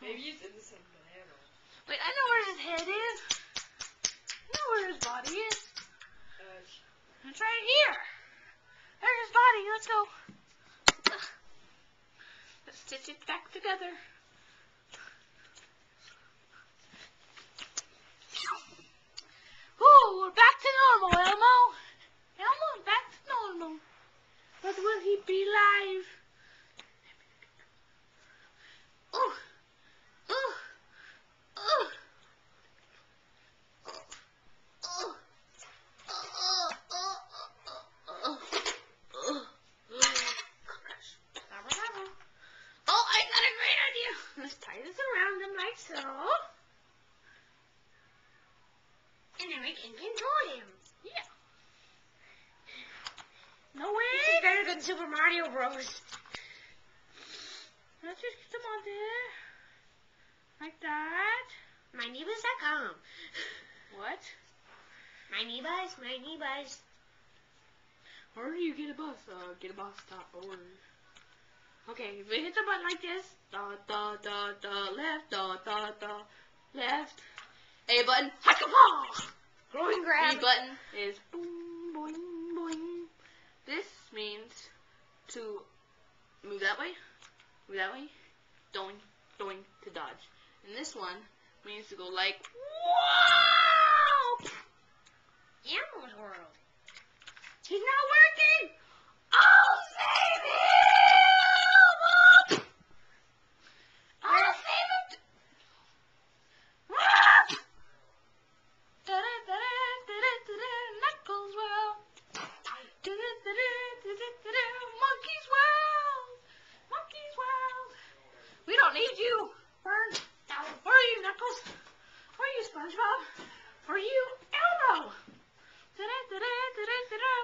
Maybe it's in the sombrero. Wait, I know where his head is. I know where his body is. Uh, It's right here. There's his body. Let's go. Let's stitch it back together. Ooh, we're back to normal, Elmo. Elmo, back to normal. But will he be live? Ooh, ooh, ooh. Ooh. Oh, I got a great idea. Let's tie this around him like so. And then we can control him. Yeah. No This way. is better than Super Mario Bros. Let's just get them on there. Like that. MyNeebus.com. What? My Neebus, my Neebus. Or you get a bus. Uh, get a bus stop or. Okay, if we hit the button like this, da da da da left, da da da left. A button, hacka Growing B grab. button is boing boing boing. This means to move that way, move that way, doing doing to dodge. And this one means to go like wow. Elmo's World. He's not working. I'll save him. I'll save him. Knuckles World. Monkey's World. Monkey's World. We don't need you, Fern. Where are you, Knuckles? SpongeBob? Are you, Elmo?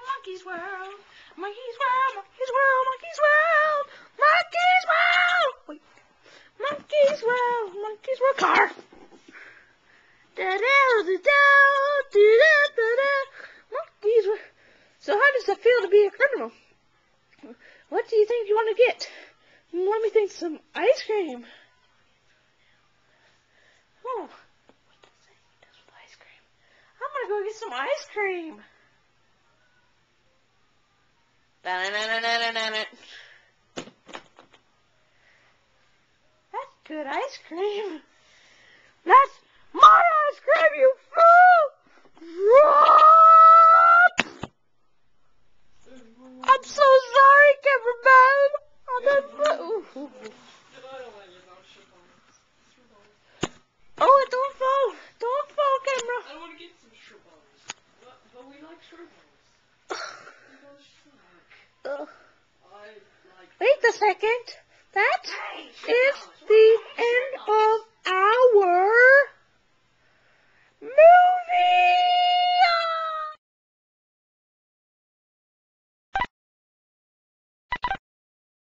Monkey's World. Monkey's World. Monkey's World. Monkey's World. Monkey's World. Wait. Monkey's World. Monkey's World. Car. Monkeys World. So how does it feel to be a criminal? What do you think you want to get? Let me think. Some ice cream. Oh, what does it say? What does with ice cream? I'm gonna go get some ice cream. That's good ice cream. That's